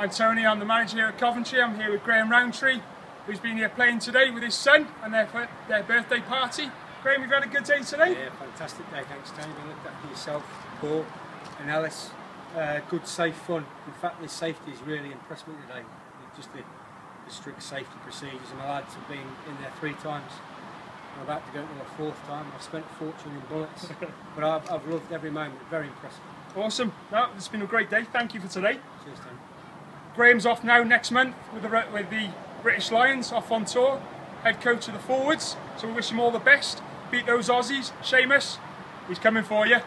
I'm Tony, I'm the manager here at Coventry. I'm here with Graham Rowntree, who's been here playing today with his son and their, their birthday party. Graham, you've had a good day today? Yeah, fantastic day, thanks Tony. You looked after yourself, Paul and Alice. Uh, good, safe fun. In fact, the safety has really impressed me today. Just the, the strict safety procedures, and my lads have been in there three times. I'm about to go to a fourth time. I've spent a fortune in bullets, but I've, I've loved every moment. Very impressive. Awesome. No, it's been a great day. Thank you for today. Cheers, Tony. Graham's off now next month with the, with the British Lions, off on tour. Head coach of the forwards. So we wish him all the best. Beat those Aussies. Seamus, he's coming for you.